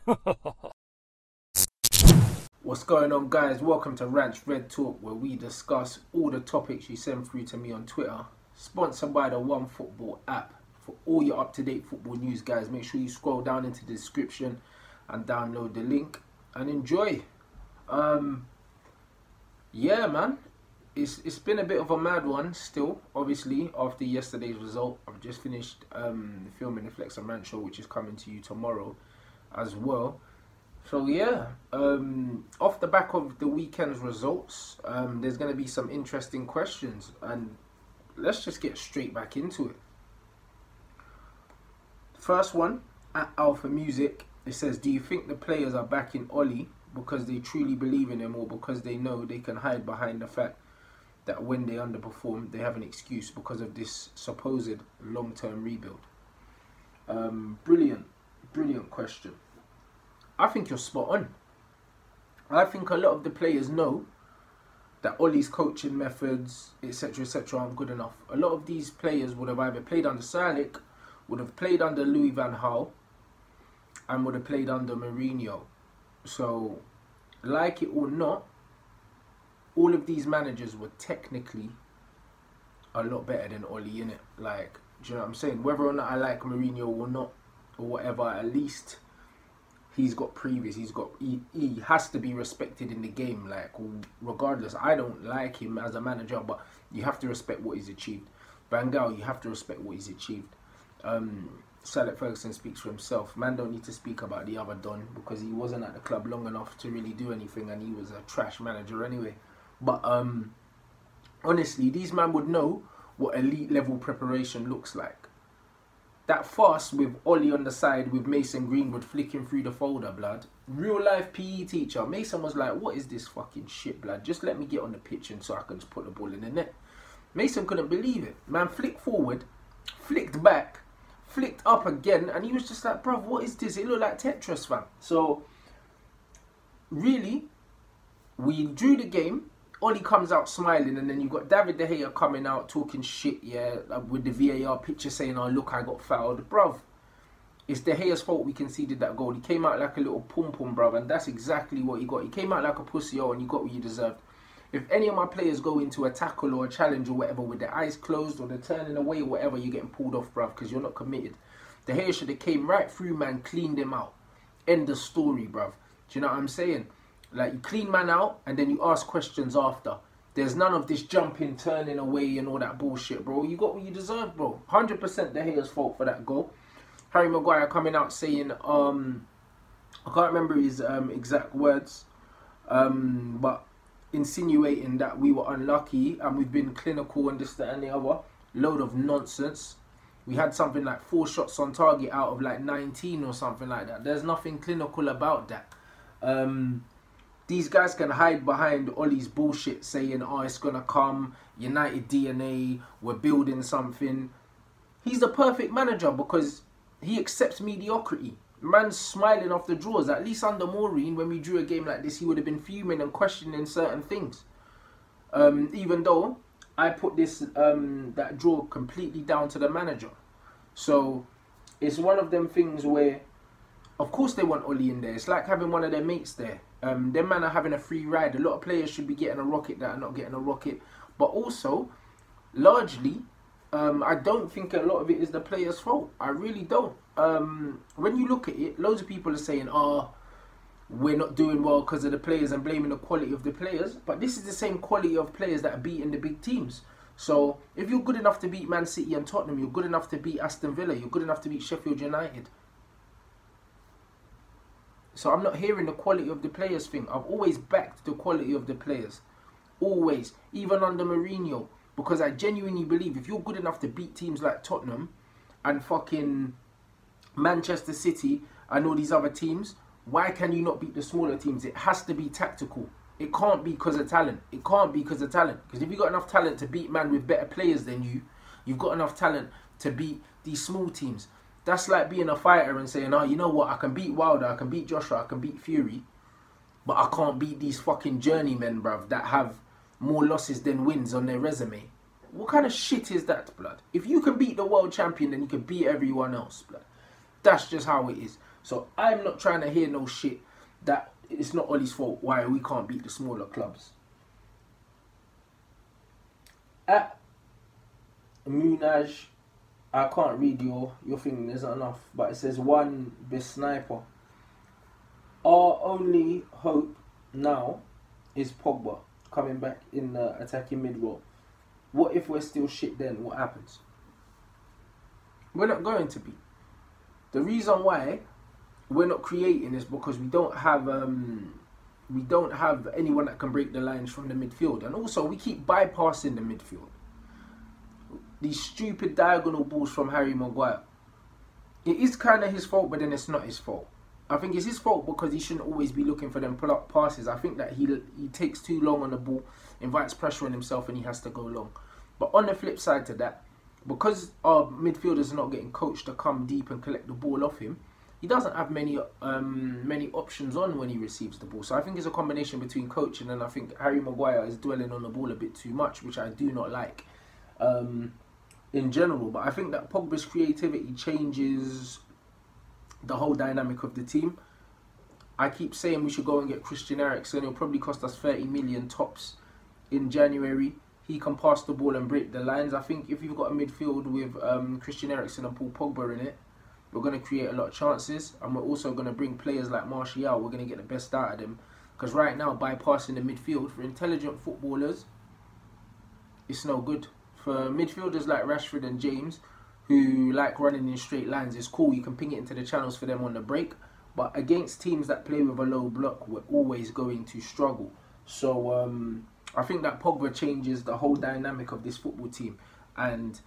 What's going on, guys? Welcome to Rants Red Talk, where we discuss all the topics you send through to me on Twitter. Sponsored by the One Football app. For all your up to date football news, guys, make sure you scroll down into the description and download the link and enjoy. Um, yeah, man, it's it's been a bit of a mad one still. Obviously, after yesterday's result, I've just finished um, filming the Flex and Rant show, which is coming to you tomorrow as well. So yeah, um, off the back of the weekend's results, um, there's going to be some interesting questions, and let's just get straight back into it. First one at Alpha Music, it says, "Do you think the players are backing Ollie because they truly believe in him, or because they know they can hide behind the fact that when they underperform, they have an excuse because of this supposed long-term rebuild?" Um, brilliant, brilliant question. I think you're spot on. I think a lot of the players know that Ollie's coaching methods, etc., etc., aren't good enough. A lot of these players would have either played under Sir Alex would have played under Louis Van Gaal and would have played under Mourinho. So, like it or not, all of these managers were technically a lot better than Ollie in it. Like, do you know what I'm saying? Whether or not I like Mourinho or not, or whatever, at least he's got previous. He's got he, he has to be respected in the game. Like, regardless, I don't like him as a manager, but you have to respect what he's achieved. Van Gaal, you have to respect what he's achieved um, Sir Ferguson speaks for himself. Man don't need to speak about the other Don because he wasn't at the club long enough to really do anything and he was a trash manager anyway. But um, honestly, these men would know what elite level preparation looks like. That fuss with Ollie on the side with Mason Greenwood flicking through the folder, blood. Real life PE teacher. Mason was like, what is this fucking shit, blood? Just let me get on the pitch and so I can just put the ball in the net. Mason couldn't believe it. Man flicked forward, flicked back, flicked up again, and he was just like, bro, what is this? It looked like Tetris, fam. So, really, we drew the game. Ollie comes out smiling, and then you've got David De Gea coming out talking shit, yeah, with the VAR picture saying, oh, look, I got fouled. Bruv, it's De Gea's fault we conceded that goal. He came out like a little pum pum, bruv, and that's exactly what he got. He came out like a pussy, oh, and you got what you deserved. If any of my players go into a tackle or a challenge or whatever with their eyes closed or they're turning away or whatever, you're getting pulled off, bruv, because you're not committed. The hair should have came right through, man, cleaned him out. End the story, bruv. Do you know what I'm saying? Like, you clean man out and then you ask questions after. There's none of this jumping, turning away and all that bullshit, bro. You got what you deserve, bro. 100% De Gea's fault for that goal. Harry Maguire coming out saying, um, I can't remember his um, exact words, um, but insinuating that we were unlucky and we've been clinical and this, that, and the other. Load of nonsense. We had something like four shots on target out of like 19 or something like that. There's nothing clinical about that. Um, these guys can hide behind Ollie's bullshit saying, oh, it's going to come, United DNA, we're building something. He's the perfect manager because he accepts mediocrity. Man's smiling off the drawers. At least under Mourinho, when we drew a game like this, he would have been fuming and questioning certain things. Um, even though I put this um, that draw completely down to the manager. So it's one of them things where, of course, they want Ollie in there. It's like having one of their mates there. Um, them man are having a free ride. A lot of players should be getting a rocket that are not getting a rocket. But also, largely, um, I don't think a lot of it is the player's fault. I really don't. Um, when you look at it, loads of people are saying, "Oh, we're not doing well because of the players," and blaming the quality of the players. But this is the same quality of players that are beating the big teams. So if you're good enough to beat Man City and Tottenham, you're good enough to beat Aston Villa, you're good enough to beat Sheffield United. So I'm not hearing the quality of the players thing. I've always backed the quality of the players. Always. Even under Mourinho. Because I genuinely believe if you're good enough to beat teams like Tottenham and fucking Manchester City and all these other teams, why can you not beat the smaller teams? It has to be tactical. It can't be because of talent. It can't be because of talent. Because if you've got enough talent to beat man with better players than you, you've got enough talent to beat these small teams. That's like being a fighter and saying, oh, you know what, I can beat Wilder, I can beat Joshua, I can beat Fury, but I can't beat these fucking journeymen, bruv, that have more losses than wins on their resume. What kind of shit is that, blood? If you can beat the world champion, then you can beat everyone else, blood. That's just how it is. So I'm not trying to hear no shit that it's not Ollie's fault why we can't beat the smaller clubs. At Munaj, I can't read your your thing. There's not enough, but it says one best sniper. Our only hope now is Pogba coming back in the attacking mid role. What if we're still shit then? What happens? We're not going to be. The reason why we're not creating is because we don't have um, we don't have anyone that can break the lines from the midfield, and also we keep bypassing the midfield. These stupid diagonal balls from Harry Maguire. It is kind of his fault, but then it's not his fault. I think it's his fault because he shouldn't always be looking for them pull-up passes. I think that he he takes too long on the ball, invites pressure on himself, and he has to go long. But on the flip side to that, because our midfielders are not getting coached to come deep and collect the ball off him, he doesn't have many um, many options on when he receives the ball. So I think it's a combination between coaching and I think Harry Maguire is dwelling on the ball a bit too much, which I do not like um, in general. But I think that Pogba's creativity changes the whole dynamic of the team. I keep saying we should go and get Christian Eriksen. It'll probably cost us 30 million tops in January. He can pass the ball and break the lines. I think if you've got a midfield with um, Christian Eriksen and Paul Pogba in it, we're going to create a lot of chances. And we're also going to bring players like Martial. We're going to get the best out of them. Because right now, bypassing the midfield for intelligent footballers, it's no good. For midfielders like Rashford and James, who like running in straight lines is cool. You can ping it into the channels for them on the break. But against teams that play with a low block, we're always going to struggle. So um, I think that Pogba changes the whole dynamic of this football team. And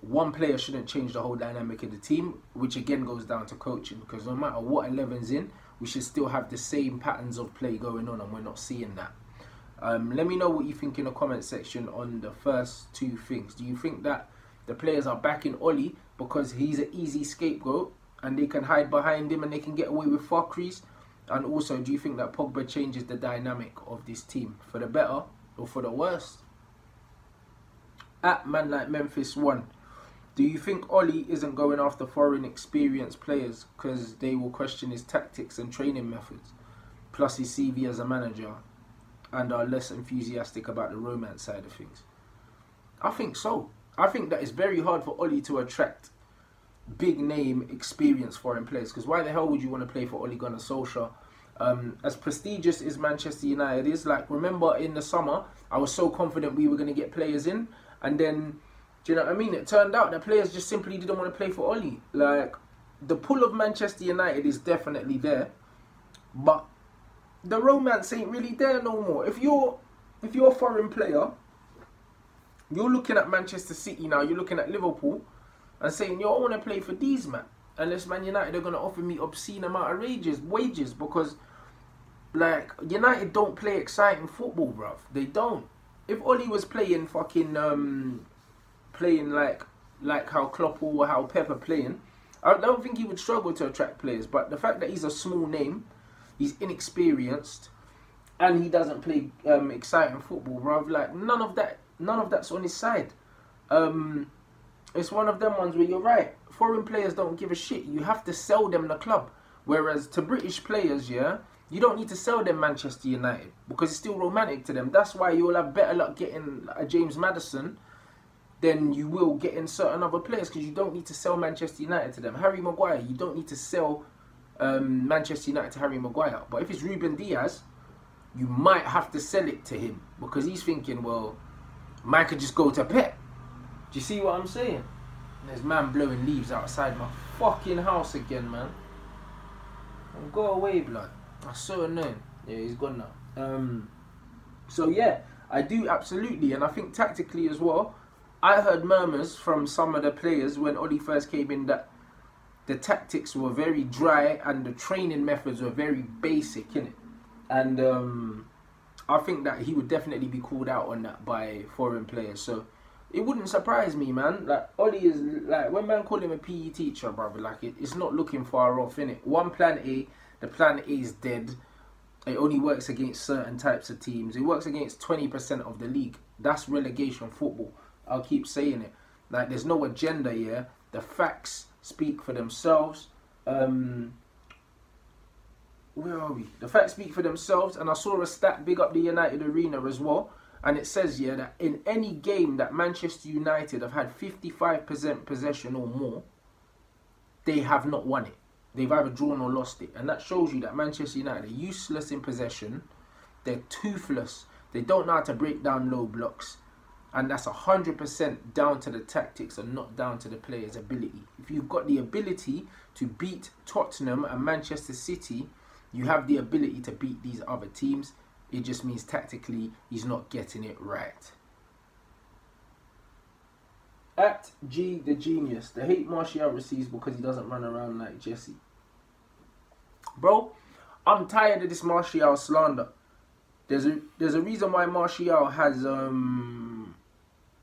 one player shouldn't change the whole dynamic of the team, which again goes down to coaching. Because no matter what 11's in, we should still have the same patterns of play going on, and we're not seeing that. Um, let me know what you think in the comment section on the first two things. Do you think that the players are backing Ollie because he's an easy scapegoat and they can hide behind him and they can get away with fuckeries? And also, do you think that Pogba changes the dynamic of this team for the better or for the worse? At Man Like Memphis 1, do you think Ollie isn't going after foreign experienced players because they will question his tactics and training methods, plus his CV as a manager, and are less enthusiastic about the romance side of things? I think so. I think that it's very hard for Ollie to attract big name, experienced foreign players. Because why the hell would you want to play for Ole Gunnar Solskjaer? Um, as prestigious as Manchester United is, like remember in the summer, I was so confident we were going to get players in, and then, do you know what I mean? It turned out that players just simply didn't want to play for Ollie. Like the pull of Manchester United is definitely there, but the romance ain't really there no more. If you're if you're a foreign player you're looking at Manchester City now, you're looking at Liverpool and saying, yo, I want to play for these, man. Unless Man United are going to offer me obscene amount of wages, wages because, like, United don't play exciting football, bruv. They don't. If Ollie was playing fucking, um, playing like, like how Klopp or how Pep are playing, I don't think he would struggle to attract players. But the fact that he's a small name, he's inexperienced, and he doesn't play um, exciting football, bruv, like, none of that none of that's on his side. Um, it's one of them ones where you're right. Foreign players don't give a shit. You have to sell them the club. Whereas to British players, yeah, you don't need to sell them Manchester United because it's still romantic to them. That's why you'll have better luck getting a James Maddison than you will getting certain other players because you don't need to sell Manchester United to them. Harry Maguire, you don't need to sell um, Manchester United to Harry Maguire. But if it's Ruben Dias, you might have to sell it to him because he's thinking, well, Man could just go to Pep. Do you see what I'm saying? There's man blowing leaves outside my fucking house again, man. And go away, blood. That's so annoying. Yeah, he's gone now. Um, so yeah, I do absolutely, and I think tactically as well. I heard murmurs from some of the players when Ollie first came in that the tactics were very dry and the training methods were very basic, innit? And um, I think that he would definitely be called out on that by foreign players. So it wouldn't surprise me, man. Like Ollie is like when man call him a PE teacher, brother. Like it, it's not looking far off, in it. One plan A, the plan A is dead. It only works against certain types of teams. It works against twenty percent of the league. That's relegation football. I'll keep saying it. Like there's no agenda here. The facts speak for themselves. Um, where are we? The facts speak for themselves, and I saw a stat big up the United Arena as well. And it says here that in any game that Manchester United have had 55% possession or more, they have not won it. They've either drawn or lost it. And that shows you that Manchester United are useless in possession. They're toothless. They don't know how to break down low blocks. And that's 100% down to the tactics and not down to the player's ability. If you've got the ability to beat Tottenham and Manchester City, you have the ability to beat these other teams. It just means tactically he's not getting it right. At G the genius, the hate Martial receives because he doesn't run around like Jesse. Bro, I'm tired of this Martial slander. There's a there's a reason why Martial has um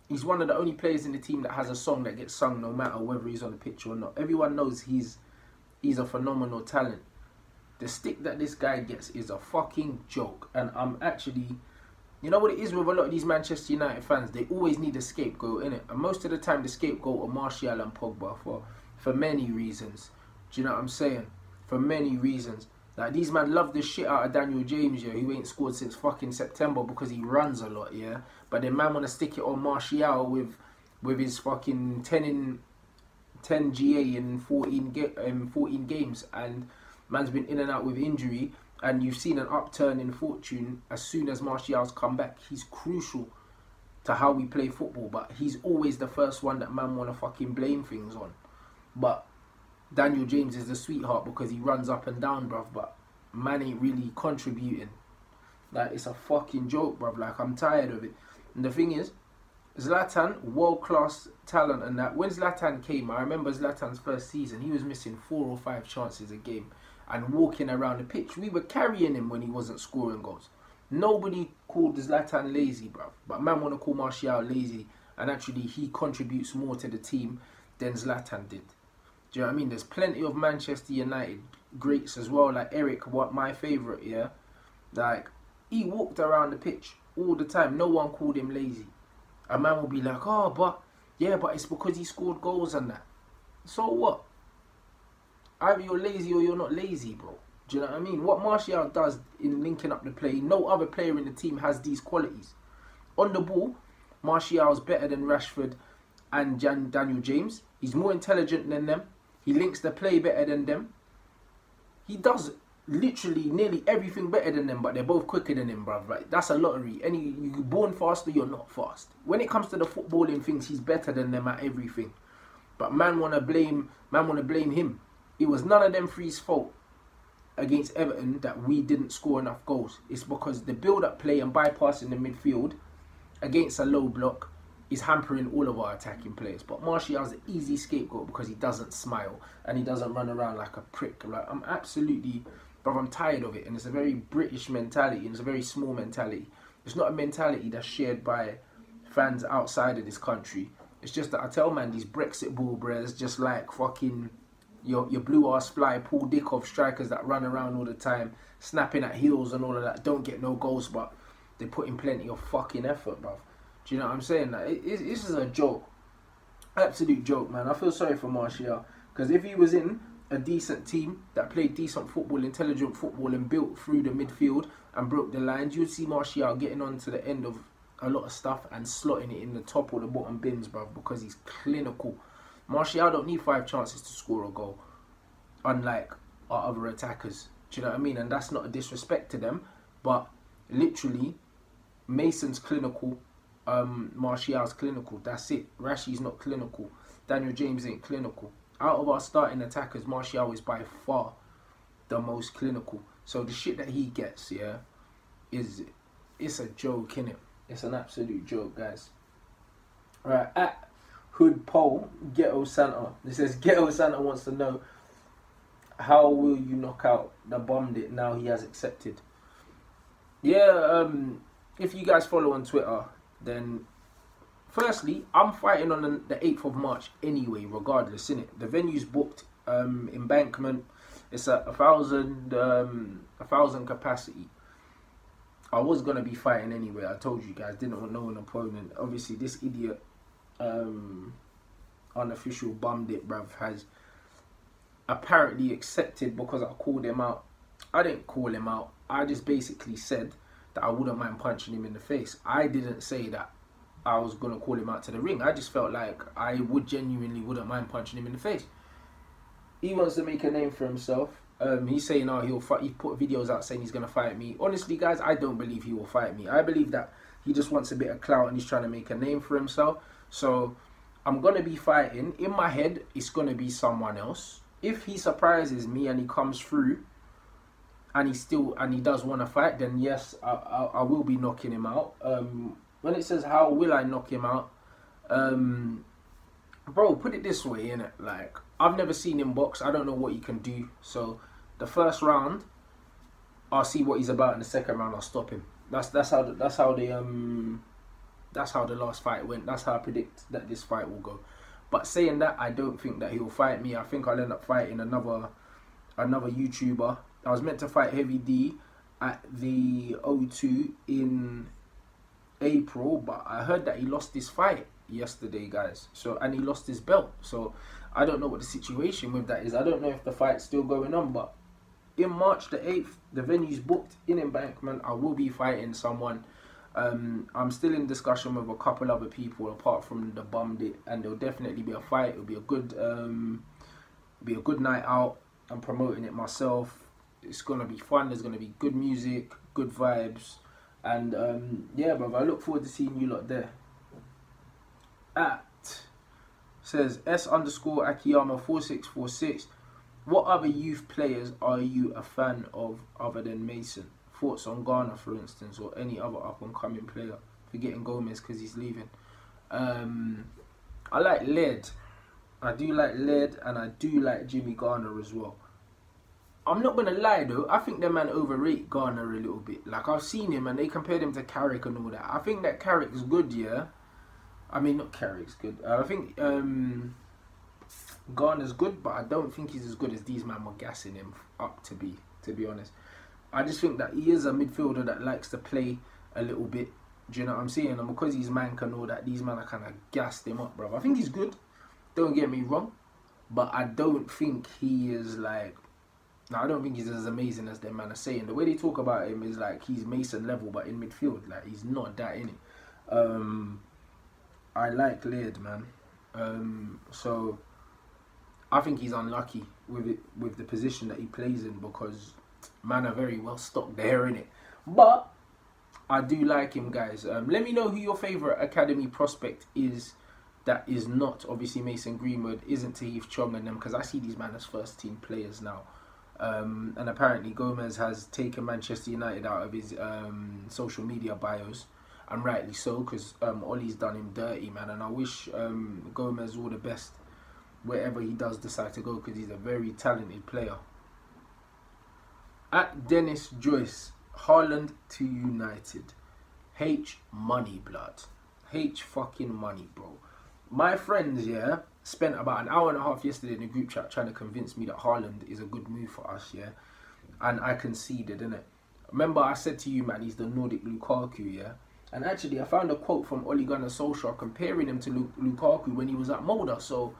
he's one of the only players in the team that has a song that gets sung no matter whether he's on the pitch or not. Everyone knows he's he's a phenomenal talent. The stick that this guy gets is a fucking joke, and I'm actually, you know what it is with a lot of these Manchester United fans. They always need a scapegoat in it, and most of the time the scapegoat are Martial and Pogba for for many reasons. Do you know what I'm saying? For many reasons. Like these man love the shit out of Daniel James, yeah, who ain't scored since fucking September because he runs a lot, yeah. But then man wanna stick it on Martial with with his fucking ten in ten GA in fourteen ga- in fourteen games and man's been in and out with injury, and you've seen an upturn in fortune as soon as Martial's come back. He's crucial to how we play football, but he's always the first one that man wanna fucking blame things on. But Daniel James is the sweetheart because he runs up and down, bruv, but man ain't really contributing. Like it's a fucking joke, bruv. Like I'm tired of it. And the thing is, Zlatan, world class talent, and that when Zlatan came, I remember Zlatan's first season, he was missing four or five chances a game and walking around the pitch. We were carrying him when he wasn't scoring goals. Nobody called Zlatan lazy, bruv. But man want to call Martial lazy, and actually he contributes more to the team than Zlatan did. Know what I mean? There's plenty of Manchester United greats as well, like Eric, what my favourite, yeah? Like, he walked around the pitch all the time. No one called him lazy. A man will be like, oh, but, yeah, but it's because he scored goals and that. So what? Either you're lazy or you're not lazy, bro. Do you know what I mean? What Martial does in linking up the play, no other player in the team has these qualities. On the ball, Martial's better than Rashford and Jan Daniel James. He's more intelligent than them. He links the play better than them. He does literally nearly everything better than them, but they're both quicker than him, bruv. Right? That's a lottery. Any you're born faster, you're not fast. When it comes to the footballing things, he's better than them at everything. But man wanna blame man wanna blame him. It was none of them three's fault against Everton that we didn't score enough goals. It's because the build-up play and bypassing the midfield against a low block is hampering all of our attacking players. But Martial's an easy scapegoat because he doesn't smile and he doesn't run around like a prick. Like I'm absolutely, but I'm tired of it, and it's a very British mentality and it's a very small mentality. It's not a mentality that's shared by fans outside of this country. It's just that I tell man these Brexit ball bros just like fucking your your blue ass fly Paul Dick of strikers that run around all the time, snapping at heels and all of that. Don't get no goals, but they put in plenty of fucking effort, bruv. Do you know what I'm saying? Like, it, it, this is a joke, absolute joke, man. I feel sorry for Martial because if he was in a decent team that played decent football, intelligent football, and built through the midfield and broke the lines, you'd see Martial getting on to the end of a lot of stuff and slotting it in the top or the bottom bins, bruv, because he's clinical. Martial don't need five chances to score a goal, unlike our other attackers. Do you know what I mean? And that's not a disrespect to them, but literally, Mason's clinical, um, Martial's clinical. That's it. Rashi's not clinical. Daniel James ain't clinical. Out of our starting attackers, Martial is by far the most clinical. So the shit that he gets, yeah, is it's a joke, innit? It's an absolute joke, guys. Right, at Hood Pole, Ghetto Santa. It says Ghetto Santa wants to know how will you knock out the bombed it now he has accepted. Yeah, um, if you guys follow on Twitter, then firstly, I'm fighting on the, the 8th of March anyway, regardless, innit? The venue's booked, um, embankment. It's a, a thousand, um, a thousand capacity. I was gonna be fighting anyway. I told you guys didn't know an opponent. Obviously, this idiot, um, unofficial bummed it, bruv, has apparently accepted because I called him out. I didn't call him out. I just basically said that I wouldn't mind punching him in the face. I didn't say that I was gonna call him out to the ring. I just felt like I would genuinely wouldn't mind punching him in the face. He wants to make a name for himself. Um, he's saying, "Oh, he'll fight." He put videos out saying he's gonna fight me. Honestly, guys, I don't believe he will fight me. I believe that he just wants a bit of clout and he's trying to make a name for himself. So I'm gonna be fighting. In my head, it's gonna be someone else. If he surprises me and he comes through, and he still and he does want to fight, then yes, I, I, I will be knocking him out. Um, when it says how will I knock him out, um, bro, put it this way, innit? Like I've never seen him box. I don't know what he can do. So the first round, I'll see what he's about. In the second round, I'll stop him. That's that's how the, that's how the um that's how the last fight went. That's how I predict that this fight will go. But saying that, I don't think that he'll fight me. I think I'll end up fighting another another YouTuber. I was meant to fight Heavy D at the O2 in April, but I heard that he lost this fight yesterday, guys. So and he lost his belt. So I don't know what the situation with that is. I don't know if the fight's still going on, but in March the 8th, the venue's booked in Embankment. I will be fighting someone. Um, I'm still in discussion with a couple other people apart from the it, and there'll definitely be a fight. It'll be a good, um, be a good night out. I'm promoting it myself. It's gonna be fun. There's gonna be good music, good vibes, and um, yeah, but I look forward to seeing you lot there. At says S underscore Akiyama four six four six. What other youth players are you a fan of other than Mason? Thoughts on Garner, for instance, or any other up and coming player? Forgetting Gomes because he's leaving. Um, I like Laird. I do like Laird, and I do like Jimmy Garner as well. I'm not gonna lie though, I think the man overrate Garner a little bit. Like I've seen him and they compared him to Carrick and all that. I think that Carrick's good, yeah. I mean, not Carrick's good. Uh, I think um, Garner's good, but I don't think he's as good as these men were gassing him up to be. To be honest, I just think that he is a midfielder that likes to play a little bit. Do you know what I'm saying? And because he's man can know that these men are kind of gassed him up, bro. I think he's good. Don't get me wrong, but I don't think he is like. Now I don't think he's as amazing as them man are saying. The way they talk about him is like he's Mason level, but in midfield, like he's not that in it. Um, I like Laird, man. Um, so I think he's unlucky with it with the position that he plays in because man are very well stocked there in it. But I do like him, guys. Um, let me know who your favorite academy prospect is. That is not obviously Mason Greenwood, isn't Tahith Chong and them because I see these men as first team players now. Um, and apparently Gomes has taken Manchester United out of his um, social media bios, and rightly so because um, Ollie's done him dirty, man. And I wish um, Gomes all the best wherever he does decide to go because he's a very talented player. At Dennis Joyce, Haaland to United. H money blood. H fucking money, bro. My friends, yeah, spent about an hour and a half yesterday in the group chat trying to convince me that Haaland is a good move for us, yeah. And I conceded, innit? Remember I said to you, man, he's the Nordic Lukaku, yeah? And actually, I found a quote from Ole Gunnar Solskjaer comparing him to Lukaku when he was at Molde. So,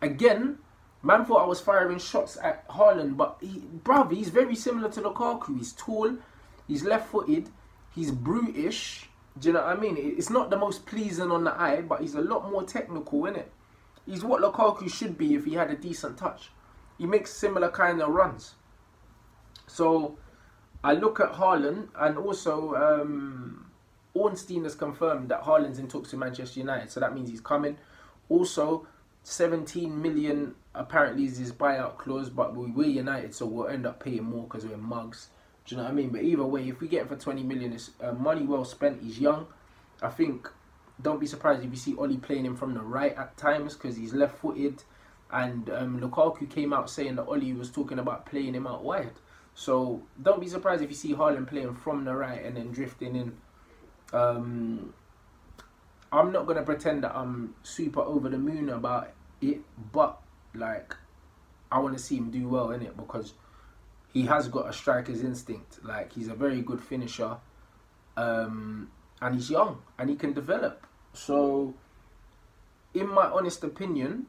again, man thought I was firing shots at Haaland, but he, bruv, he's very similar to Lukaku. He's tall, he's left-footed, he's brutish. Do you know what I mean? It's not the most pleasing on the eye, but he's a lot more technical, in it. He's what Lukaku should be if he had a decent touch. He makes similar kind of runs. So, I look at Haaland, and also um, Ornstein has confirmed that Haaland's in talks to Manchester United, so that means he's coming. Also, 17 million apparently is his buyout clause, but we're United, so we'll end up paying more because we're mugs. Do you know what I mean? But either way, if we get him for 20 million, it's uh, money well spent. He's young. I think, don't be surprised if you see Ollie playing him from the right at times because he's left footed. And um, Lukaku came out saying that Ollie was talking about playing him out wide. So don't be surprised if you see Haaland playing from the right and then drifting in. Um, I'm not gonna pretend that I'm super over the moon about it, but like I want to see him do well in it because he has got a striker's instinct. Like he's a very good finisher, um, and he's young and he can develop. So, in my honest opinion,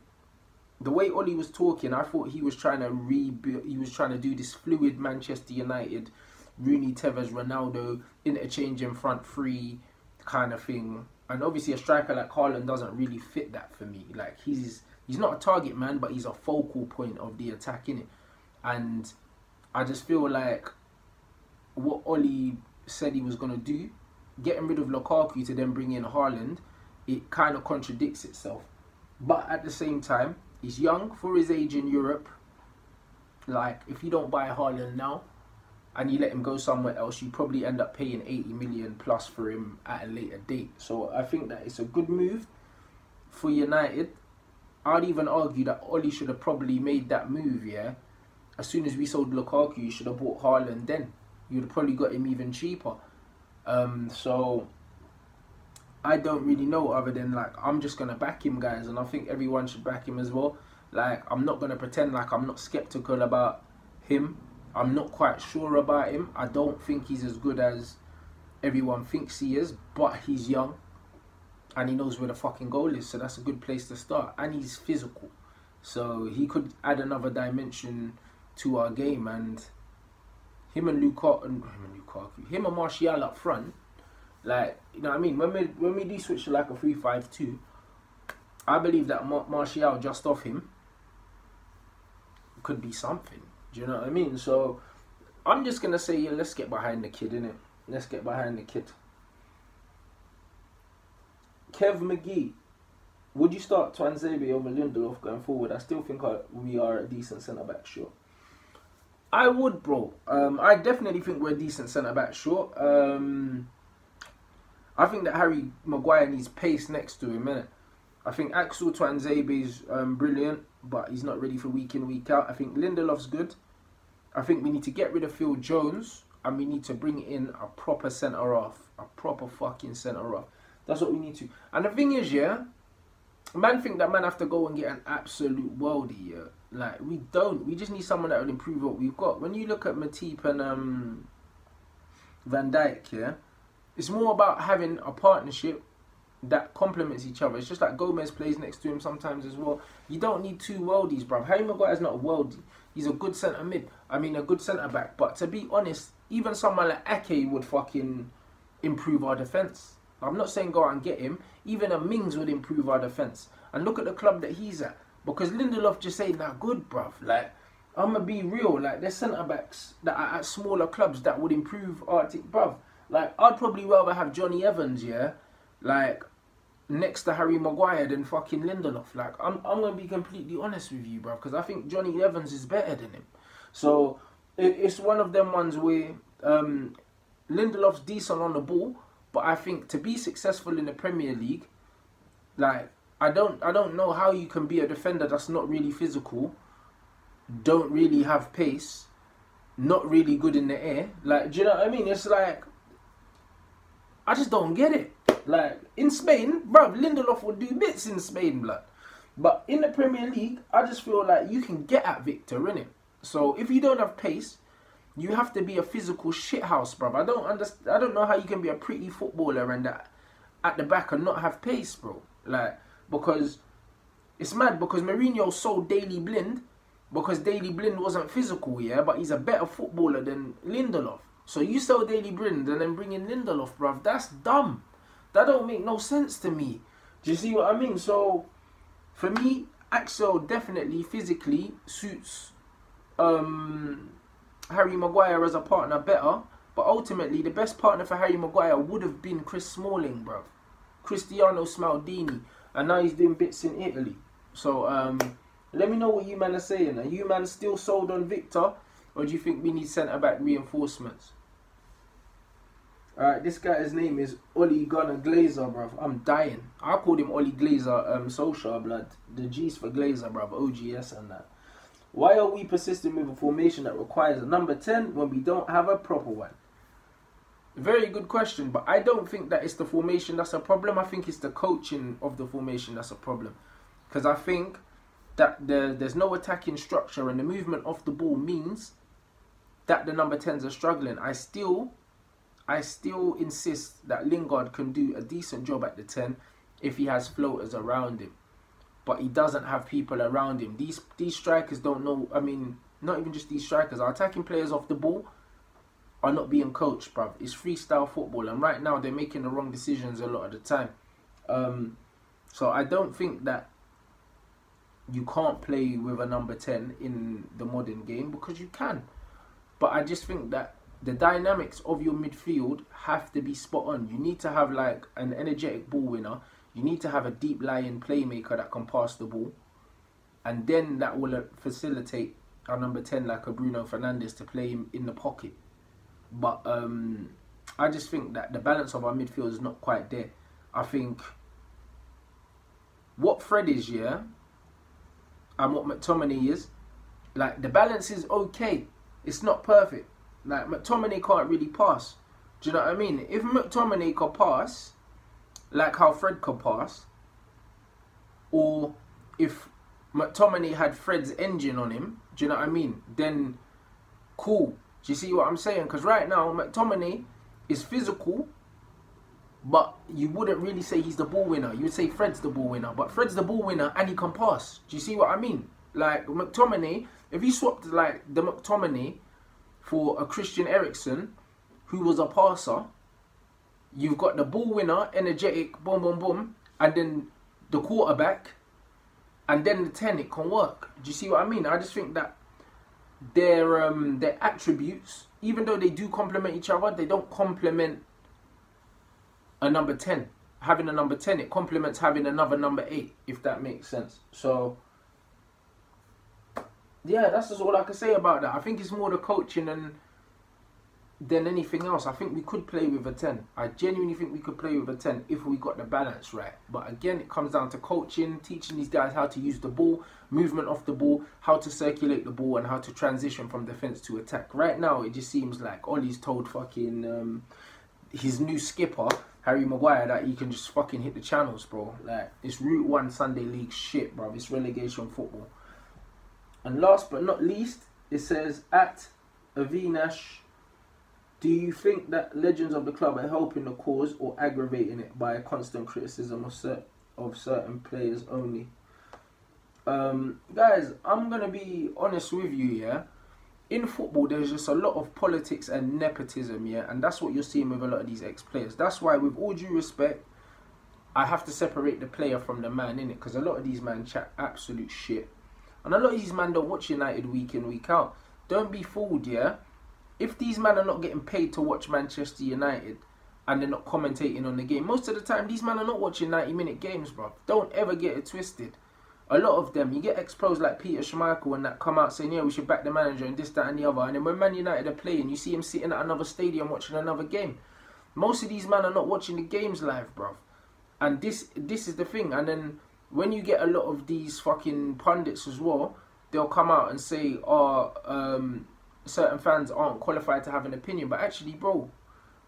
the way Ollie was talking, I thought he was trying to rebuild. He was trying to do this fluid Manchester United, Rooney, Tevez, Ronaldo interchange in front three kind of thing. And obviously, a striker like Haaland doesn't really fit that for me. Like he's he's not a target man, but he's a focal point of the attack in it. And I just feel like what Ollie said he was gonna do, getting rid of Lukaku to then bring in Haaland, it kind of contradicts itself. But at the same time, he's young for his age in Europe. Like if you don't buy Haaland now, and you let him go somewhere else, you probably end up paying 80 million plus for him at a later date. So I think that it's a good move for United. I'd even argue that Ollie should have probably made that move, yeah. As soon as we sold Lukaku, you should have bought Haaland then. You'd have probably got him even cheaper. Um, so I don't really know other than like I'm just gonna back him guys and I think everyone should back him as well. Like I'm not gonna pretend like I'm not skeptical about him I'm not quite sure about him. I don't think he's as good as everyone thinks he is, but he's young and he knows where the fucking goal is, so that's a good place to start. And he's physical, so he could add another dimension to our game. And him and Lukaku, him and Lukaku, him and Martial up front, like you know what I mean. When we when we do switch to like a three-five-two, I believe that Mar Martial just off him could be something. Do you know what I mean? So I'm just gonna say, yeah, let's get behind the kid, innit? Let's get behind the kid. Kev McGee, would you start Tuanzebe over Lindelof going forward? I still think uh, we are a decent centre back, sure. I would, bro. Um, I definitely think we're decent centre back, short. Um, I think that Harry Maguire needs pace next to him, innit? I think Axel Tuanzebe is um, brilliant, but he's not ready for week in, week out. I think Lindelof's good. I think we need to get rid of Phil Jones and we need to bring in a proper centre off, a proper fucking centre off. That's what we need to. And the thing is, yeah, man think that man have to go and get an absolute worldie. Yeah? Like we don't. We just need someone that will improve what we've got. When you look at Matip and um, Van Dijk, yeah, it's more about having a partnership that complements each other. It's just like Gomez plays next to him sometimes as well. You don't need two worldies, bro. Harry Maguire's not a worldie. He's a good centre mid. I mean, a good centre back. But to be honest, even someone like Ake would fucking improve our defence. I'm not saying go out and get him. Even a Mings would improve our defence. And look at the club that he's at. Because Lindelof just ain't that good, bruv. Like, I'm to be real. Like, there's centre backs that are at smaller clubs that would improve Arctic, bruv. Like, I'd probably rather have Jonny Evans, yeah? Like, next to Harry Maguire than fucking Lindelof. Like, I'm, I'm to be completely honest with you, bruv, because I think Jonny Evans is better than him. So, it, it's one of them ones where um, Lindelof's decent on the ball, but I think to be successful in the Premier League, like, I don't, I don't know how you can be a defender that's not really physical, don't really have pace, not really good in the air. Like, do you know what I mean? It's like, I just don't get it. Like in Spain, bro, Lindelof would do bits in Spain, blood. But in the Premier League, I just feel like you can get at Victor, innit? So if you don't have pace, you have to be a physical shithouse, bro. I don't understand. I don't know how you can be a pretty footballer and that at the back and not have pace, bro. Like because it's mad because Mourinho sold Daley Blind because Daley Blind wasn't physical, yeah, but he's a better footballer than Lindelof. So you sell Daley Blind and then bring in Lindelof, bruv. That's dumb. That don't make no sense to me. Do you see what I mean? So, for me, Axel definitely physically suits um, Harry Maguire as a partner better. But ultimately, the best partner for Harry Maguire would have been Chris Smalling, bro. Cristiano Smaldini. And now he's doing bits in Italy. So, um, let me know what you man are saying. Are you man still sold on Victor? Or do you think we need centre-back reinforcements? Alright, this guy's name is Oli Gunnar Glazer, bruv. I'm dying. I called him Oli Glazer um, social blood. The G's for Glazer, bruv. OGS and that. Why are we persisting with a formation that requires a number 10 when we don't have a proper one? Very good question, but I don't think that it's the formation that's a problem. I think it's the coaching of the formation that's a problem. Because I think that the, there's no attacking structure and the movement off the ball means that the number 10s are struggling. I still I still insist that Lingard can do a decent job at the 10 if he has floaters around him. but he doesn't have people around him. These these strikers don't know. I mean, not even just these strikers. Our attacking players off the ball are not being coached, bruv. It's freestyle football, and right now they're making the wrong decisions a lot of the time. Um, so I don't think that you can't play with a number 10 in the modern game because you can. But I just think that the dynamics of your midfield have to be spot on. You need to have like an energetic ball winner. You need to have a deep lying playmaker that can pass the ball. And then that will facilitate our number 10 like a Bruno Fernandes to play him in the pocket. But um, I just think that the balance of our midfield is not quite there. I think what Fred is, yeah, and what McTominay is, like the balance is okay. It's not perfect. Like McTominay can't really pass. Do you know what I mean? If McTominay could pass, like how Fred could pass, or if McTominay had Fred's engine on him, do you know what I mean? Then cool. Do you see what I'm saying? Because right now McTominay is physical, but you wouldn't really say he's the ball winner. You would say Fred's the ball winner. But Fred's the ball winner and he can pass. Do you see what I mean? Like McTominay, if you swapped like the McTominay for a Christian Eriksen, who was a passer, you've got the ball winner, energetic, boom, boom, boom, and then the quarterback, and then the 10, it can work. Do you see what I mean? I just think that their um, their attributes, even though they do complement each other, they don't complement a number 10. Having a number 10, it complements having another number 8, if that makes sense. So, yeah, that's just all I can say about that. I think it's more the coaching and than anything else. I think we could play with a 10. I genuinely think we could play with a 10 if we got the balance right. But again, it comes down to coaching, teaching these guys how to use the ball, movement off the ball, how to circulate the ball, and how to transition from defense to attack. Right now, it just seems like Ollie's told fucking um, his new skipper Harry Maguire that he can just fucking hit the channels, bro. Like it's Route One Sunday League shit, bro. It's relegation football. And last but not least, it says at Avinash, do you think that legends of the club are helping the cause or aggravating it by a constant criticism of cert of certain players only? Um, guys, I'm gonna be honest with you, yeah in football, there's just a lot of politics and nepotism, yeah, and that's what you're seeing with a lot of these ex-players. That's why, with all due respect, I have to separate the player from the man in it, because a lot of these men chat absolute shit, and a lot of these men don't watch United week in week out. Don't be fooled, yeah. If these men are not getting paid to watch Manchester United and they're not commentating on the game, most of the time these men are not watching 90 minute games, bro. Don't ever get it twisted a lot of them, you get exposed like Peter Schmeichel and that come out saying, yeah, we should back the manager and this, that and the other. And then when Man United are playing, you see him sitting at another stadium watching another game. Most of these men are not watching the games live, bro. And this this is the thing. And then when you get a lot of these fucking pundits as well, they'll come out and say, oh, um, certain fans aren't qualified to have an opinion. But actually, bro,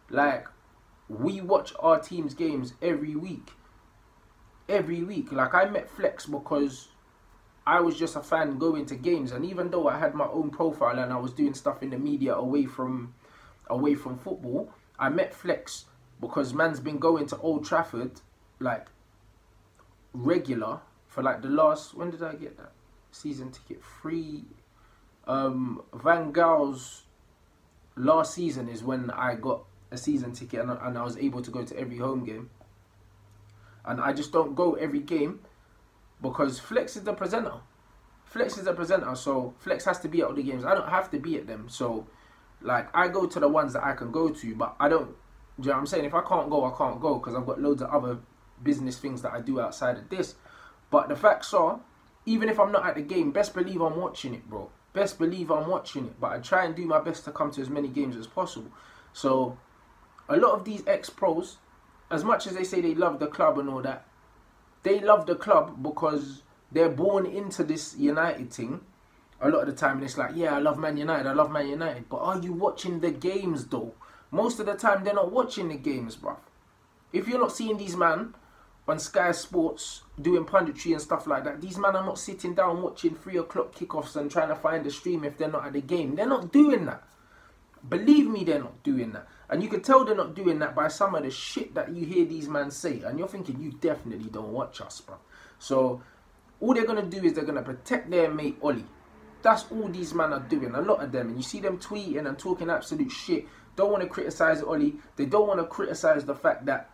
like, we watch our team's games every week every week. Like I met Flex because I was just a fan going to games, and even though I had my own profile and I was doing stuff in the media away from away from football, I met Flex because man's been going to Old Trafford like regular for like the last when did I get that season ticket free um Van Gaal's last season is when I got a season ticket and, and I was able to go to every home game and I just don't go every game because Flex is the presenter. Flex is the presenter, so Flex has to be at all the games. I don't have to be at them, so like I go to the ones that I can go to, but I don't. Do you know what I'm saying? If I can't go, I can't go because I've got loads of other business things that I do outside of this. But the facts are, even if I'm not at the game, best believe I'm watching it, bro. Best believe I'm watching it. But I try and do my best to come to as many games as possible. So, a lot of these ex pros, as much as they say they love the club and all that, they love the club because they're born into this United thing. A lot of the time, and it's like, yeah, I love Man United, I love Man United. But are you watching the games though? Most of the time, they're not watching the games, bruv. If you're not seeing these man on Sky Sports doing punditry and stuff like that, these men are not sitting down watching three o'clock kickoffs and trying to find a stream if they're not at the game. They're not doing that. Believe me, they're not doing that. And you can tell they're not doing that by some of the shit that you hear these men say. And you're thinking, you definitely don't watch us, bro. So all they're gonna do is they're gonna protect their mate Ollie. That's all these men are doing. A lot of them, and you see them tweeting and talking absolute shit. Don't want to criticize Ollie. They don't want to criticize the fact that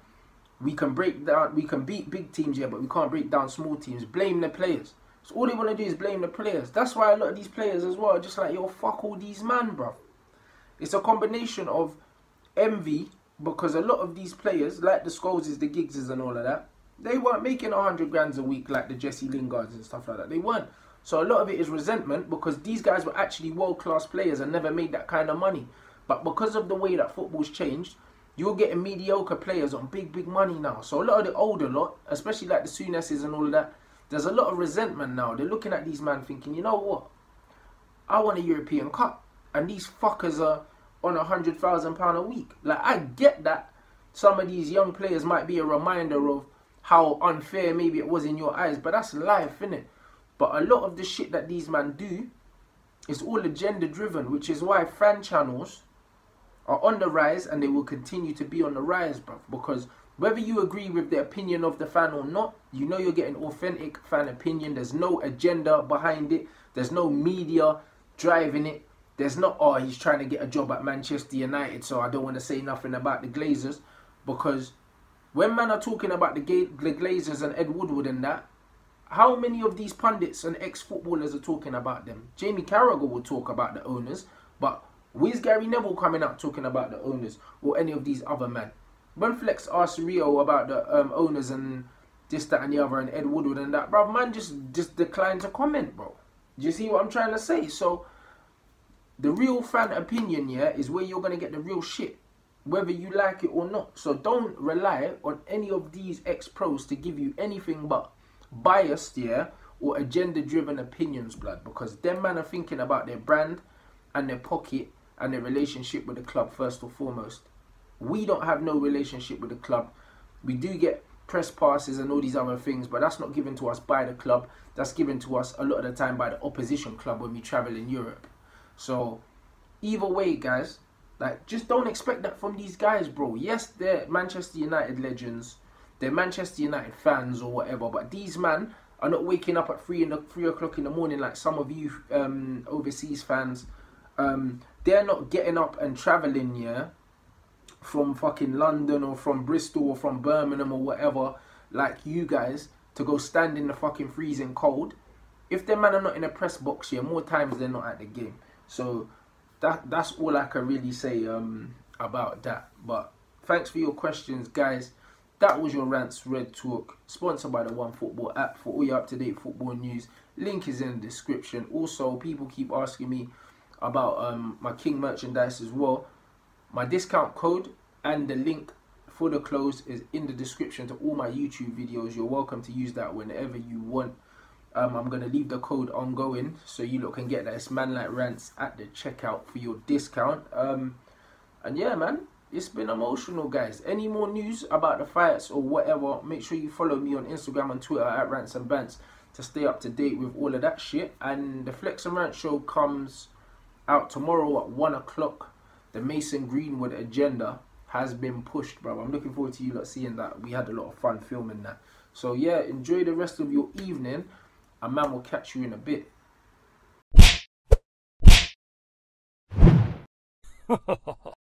we can break down, we can beat big teams here, but we can't break down small teams. Blame the players. So all they want to do is blame the players. That's why a lot of these players as well are just like, yo, fuck all these man, bro. It's a combination of envy because a lot of these players, like the Scholeses, the Giggses and all of that, they weren't making 100 grands a week like the Jesse Lingards and stuff like that. They weren't. So a lot of it is resentment because these guys were actually world-class players and never made that kind of money. But because of the way that football's changed, you're getting mediocre players on big, big money now. So a lot of the older lot, especially like the Souness's and all of that, there's a lot of resentment now. They're looking at these men thinking, you know what? I want a European Cup. And these fuckers are on a hundred thousand pound a week. Like I get that some of these young players might be a reminder of how unfair maybe it was in your eyes, but that's life, innit? But a lot of the shit that these men do is all agenda driven, which is why fan channels are on the rise and they will continue to be on the rise, bro. Because whether you agree with the opinion of the fan or not, you know you're getting authentic fan opinion. There's no agenda behind it. There's no media driving it. There's not, oh, he's trying to get a job at Manchester United, so I don't want to say nothing about the Glazers. Because when men are talking about the, the Glazers and Ed Woodward and that, how many of these pundits and ex-footballers are talking about them? Jamie Carragher will talk about the owners, but where's Gary Neville coming out talking about the owners or any of these other men? When Flex asked Rio about the um, owners and this, that, and the other, and Ed Woodward and that, bro, man just just declined to comment, bro. Do you see what I'm trying to say? So the real fan opinion, yeah, is where you're gonna get the real shit, whether you like it or not. So don't rely on any of these ex-pros to give you anything but biased, yeah, or agenda-driven opinions, blood, because them man are thinking about their brand and their pocket and their relationship with the club first and foremost. We don't have no relationship with the club. We do get press passes and all these other things, but that's not given to us by the club. That's given to us a lot of the time by the opposition club when we travel in Europe. So either way, guys, like just don't expect that from these guys, bro. Yes, they're Manchester United legends, they're Manchester United fans or whatever, but these man are not waking up at three in the three o'clock in the morning like some of you um, overseas fans. Um, they're not getting up and traveling, yeah, from fucking London or from Bristol or from Birmingham or whatever, like you guys, to go stand in the fucking freezing cold. If their man are not in a press box here, more times they're not at the game. So that that's all I can really say um, about that. But thanks for your questions, guys. That was your Rants Red Talk, sponsored by the One Football app for all your up-to-date football news. Link is in the description. Also, people keep asking me about um, my King merchandise as well. My discount code and the link for the clothes is in the description to all my YouTube videos. You're welcome to use that whenever you want. Um, I'm going to leave the code ongoing so you lot can get that. It's Manlike Rants at the checkout for your discount. Um, and yeah, man, it's been emotional, guys. Any more news about the fights or whatever, make sure you follow me on Instagram and Twitter at Rants and Bants to stay up to date with all of that shit. And the Flex and Rant show comes out tomorrow at 1 o'clock the Mason Greenwood agenda has been pushed, bro. I'm looking forward to you lot seeing that. We had a lot of fun filming that. So yeah, enjoy the rest of your evening. And man will catch you in a bit.